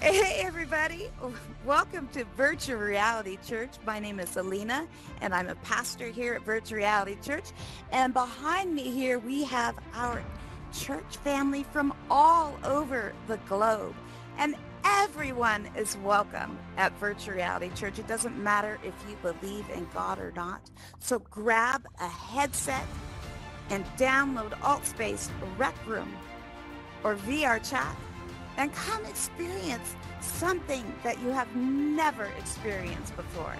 Hey, everybody. Welcome to Virtual Reality Church. My name is Alina, and I'm a pastor here at Virtual Reality Church. And behind me here, we have our church family from all over the globe. And everyone is welcome at Virtual Reality Church. It doesn't matter if you believe in God or not. So grab a headset and download AltSpace Rec Room or VR Chat and come experience something that you have never experienced before.